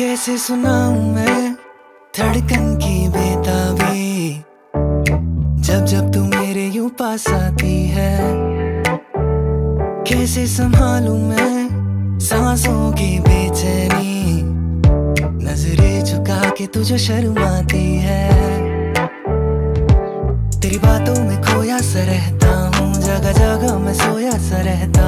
कैसे सुनाऊं मैं धड़कन की बेताबी? जब जब तू मेरे यूँ पास आती है, कैसे संभालूं मैं सांसों की बेचैनी? नज़रें झुका के तुझे शर्माती है। तेरी बातों में खोया सा रहता हूँ जगह जगह मैं सोया सा रहता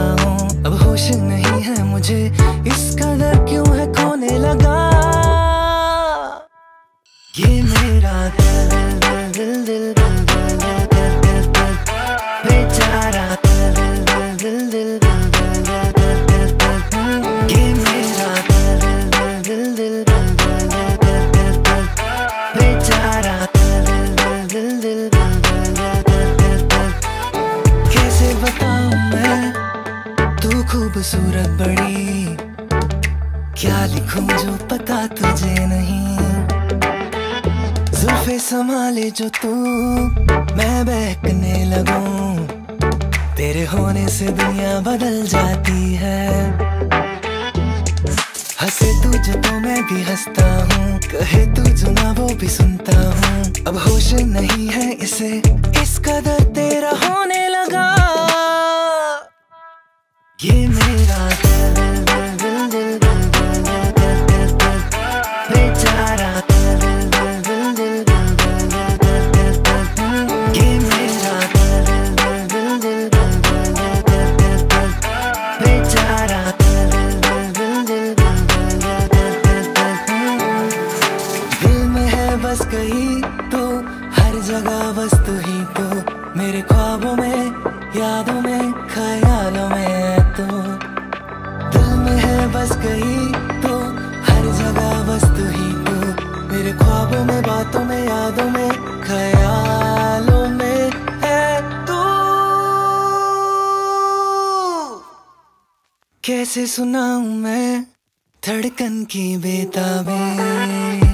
दिल दिल दिल दिल दिल दिल दिल दिल दिल बेचारा दिल दिल दिल दिल दिल दिल दिल दिल दिल दिल मेरा दिल दिल दिल दिल दिल दिल दिल दिल दिल दिल बेचारा दिल दिल दिल दिल दिल दिल दिल दिल दिल कैसे बताऊँ मैं? तू खूबसूरत बड़ी। क्या लिखूं जो पता तुझे नहीं? जुल्फे संभाले जो तू। मैं बहकने लगू। तेरे होने से दुनिया बदल जाती है। हंसे तू जो तो मैं भी हंसता हूँ। कहे तू जो ना वो भी सुनता हूँ। अब होश नहीं है इसे। इस कदर तेरा होने लगा। गई तो हर जगह बस तू ही तो। मेरे ख्वाबों में, यादों में, ख्यालों में तो। दिल में है बस गई तो हर जगह बस तू ही तो। मेरे ख्वाबों में, बातों में, यादों में, ख्यालों में है तू। कैसे सुनाऊं मैं धड़कन की बेताबी?